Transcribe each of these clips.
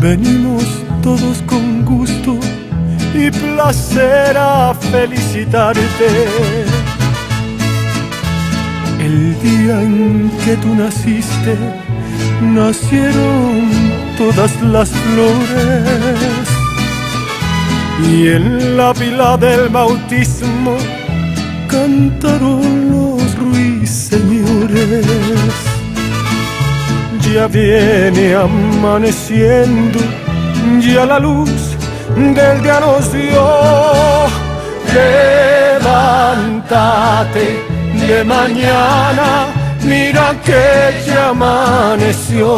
Venimos todos con gusto y placer a felicitarte. El día en que tú naciste, nacieron todas las flores. Y en la pila del bautismo cantaron los ruiseñores. Ya viene amaneciendo, ya la luz del día nos dio. Levántate de mañana, mira que ya amaneció.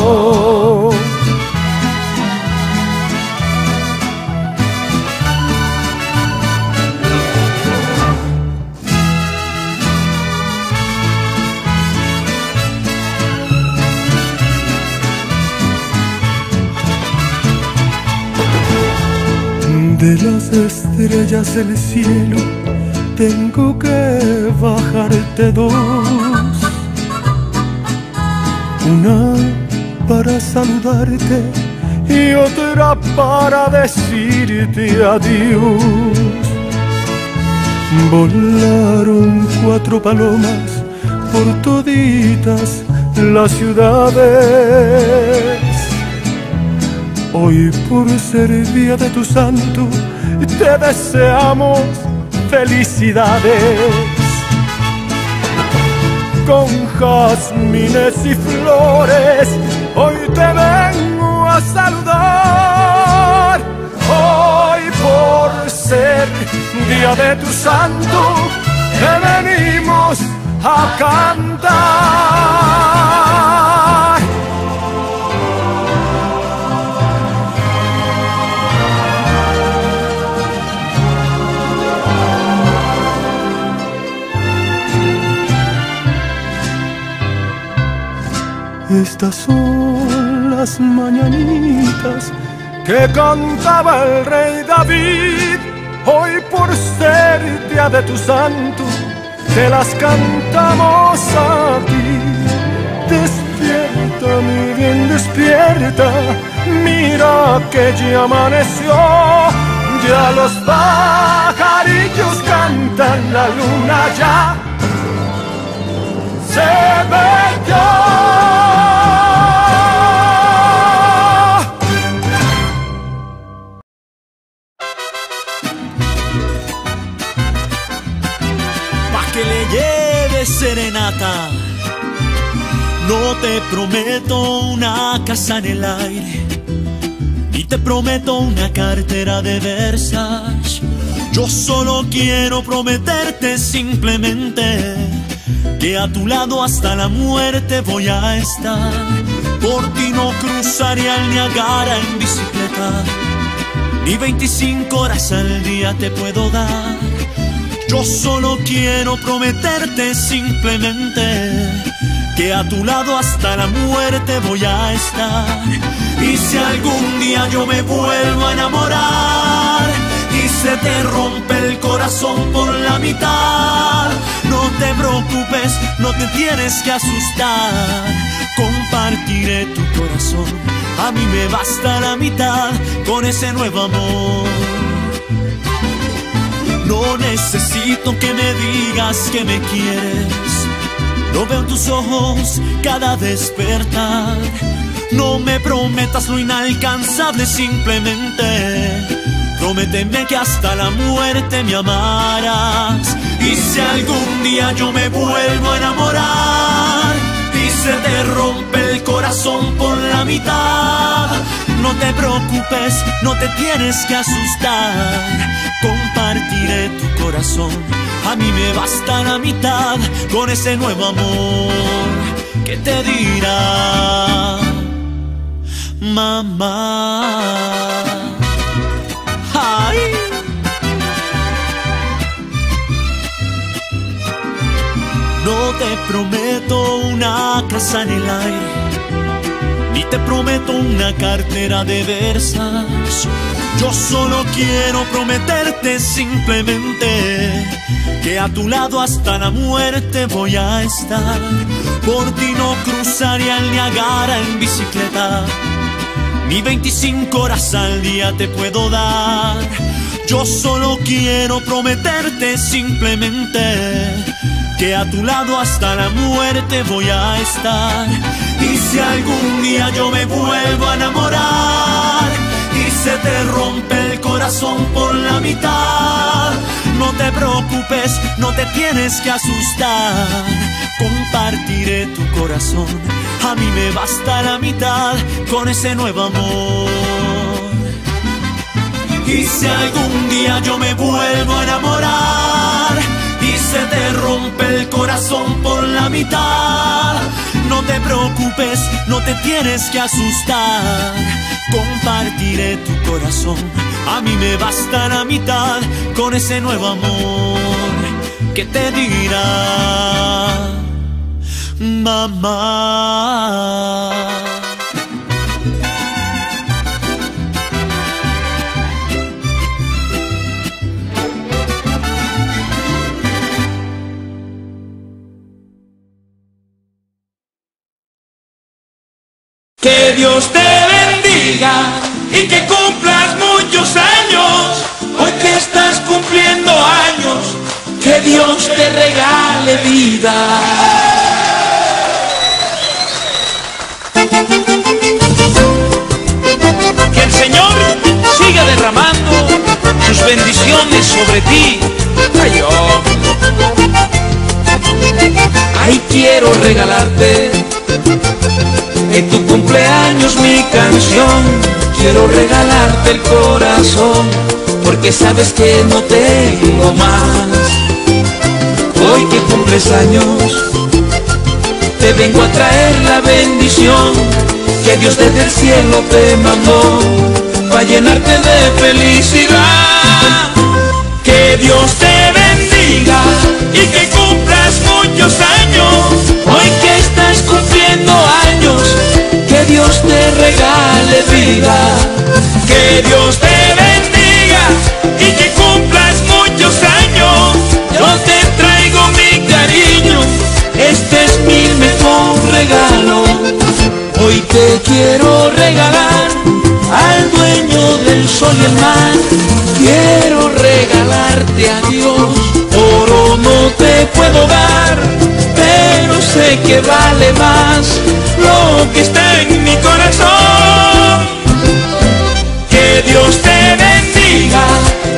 De las estrellas del cielo tengo que bajarte dos. Una para saludarte y otra para decirte adiós. Volaron cuatro palomas por toditas las ciudades. Hoy por ser día de tu santo, te deseamos felicidades. Con jazmines y flores, hoy te vengo a saludar. Hoy por ser día de tu santo, te venimos a cantar. Estas son las mañanitas que cantaba el rey David. Hoy por ser día de tu santo, te las cantamos a ti. Despierta, mi bien, despierta. Mira que ya amaneció. Ya los pajarillos cantan, la luna ya se metió. Serenata. No te prometo una casa en el aire, ni te prometo una cartera de Versace. Yo solo quiero prometerte simplemente que a tu lado hasta la muerte voy a estar. Por ti no cruzaría el Niagara en bicicleta, ni 25 horas al día te puedo dar. Yo solo quiero prometerte simplemente que a tu lado hasta la muerte voy a estar. Y si algún día yo me vuelvo a enamorar y se te rompe el corazón por la mitad, no te preocupes, no te tienes que asustar. Compartiré tu corazón, a mí me basta la mitad con ese nuevo amor. No necesito que me digas que me quieres. Lo veo tus ojos cada despertar. No me prometas lo inalcanzable, simplemente prométeme que hasta la muerte me amarás. Y si algún día yo me vuelvo a enamorar y se te rompe el corazón por la mitad, no te preocupes, no te tienes que asustar. Compartiré tu corazón, a mí me basta la mitad con ese nuevo amor que te dirá, mamá. Ay. No te prometo una casa en el aire, ni te prometo una cartera de versas. Yo solo quiero prometerte simplemente que a tu lado hasta la muerte voy a estar. Por ti no cruzaría el Niagara en bicicleta. Ni 25 horas al día te puedo dar. Yo solo quiero prometerte simplemente que a tu lado hasta la muerte voy a estar. Y si algún día yo me vuelvo a enamorar y se te rompe el corazón por la mitad, no te preocupes, no te tienes que asustar. Compartiré tu corazón, a mí me basta la mitad con ese nuevo amor. Y si algún día yo me vuelvo a enamorar, se te rompe el corazón por la mitad. No te preocupes, no te tienes que asustar. Compartiré tu corazón, a mí me basta la mitad con ese nuevo amor que te dirá, mamá. Te regale vida. Que el Señor siga derramando sus bendiciones sobre ti. Ay, oh. Ay, quiero regalarte en tu cumpleaños mi canción, quiero regalarte el corazón, porque sabes que no tengo más. Hoy que cumples años, te vengo a traer la bendición que Dios desde el cielo te mandó, para llenarte de felicidad. Que Dios te bendiga y que cumplas muchos años, hoy que estás cumpliendo años que Dios te regale vida, que Dios te bendiga y que cumplas Hoy te quiero regalar al dueño del sol y el mar. Quiero regalarte a Dios, oro no te puedo dar, pero sé que vale más lo que está en mi corazón. Que Dios te bendiga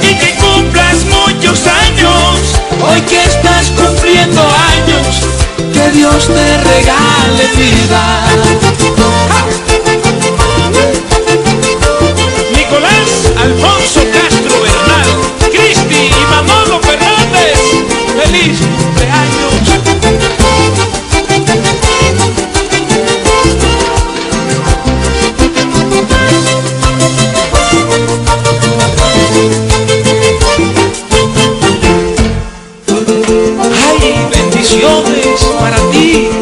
y que cumplas muchos años. Hoy que estás cumpliendo años, que Dios te regale vida. bendiciones para ti.